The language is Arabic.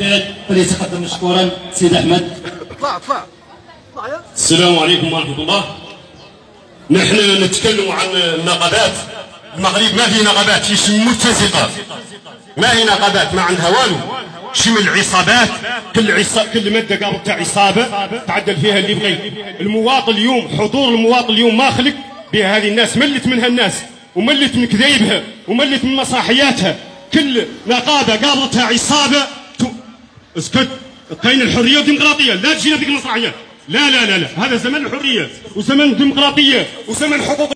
الفعل فليتقدم مشكورا سيد أحمد. طلع طلع السلام عليكم ورحمة الله. نحن نتكلم عن النقابات المغرب ما هي نقابات؟ هي متسقة ما هي نقابات؟ ما عندها والو. من العصابات. كل عصا كل مادة قامت تاع عصابة. تعدل فيها اللي بغي المواطن اليوم حضور المواطن اليوم ما خلق بها هذه الناس. ملت منها الناس. وملت من كذايبها وملت من مسرحياتها كل نقابة قابلتها عصابة. اسكت. كاين الحرية والديمقراطيه لا تجينا ديك المسرحيات لا لا لا لا. هذا زمن الحرية وزمن الديمقراطية وزمن حقوق